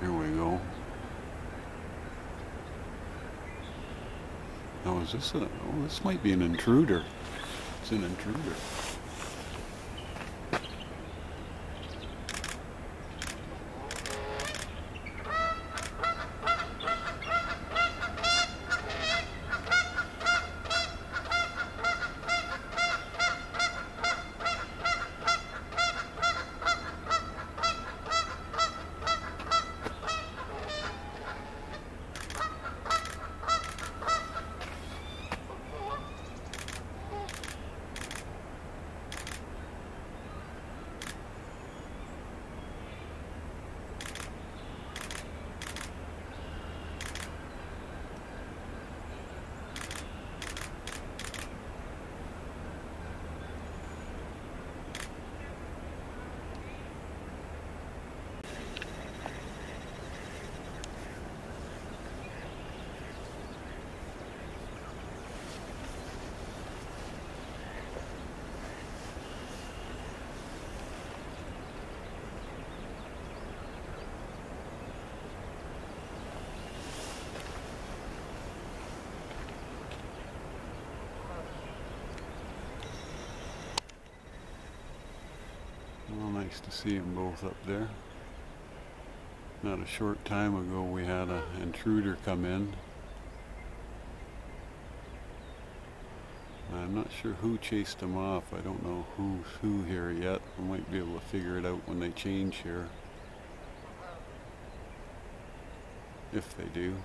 Here we go. Now is this a, oh this might be an intruder. It's an intruder. Nice to see them both up there. Not a short time ago we had an intruder come in. I'm not sure who chased him off. I don't know who's who here yet. I might be able to figure it out when they change here. If they do.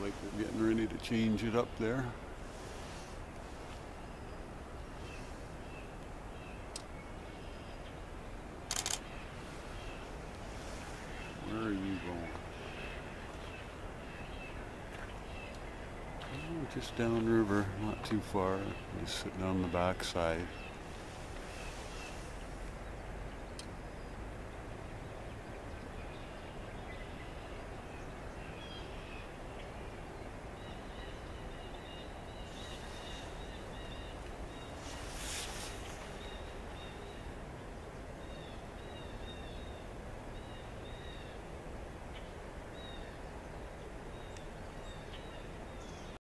Like they're getting ready to change it up there. Where are you going? Oh, just downriver, not too far. Just sitting on the backside.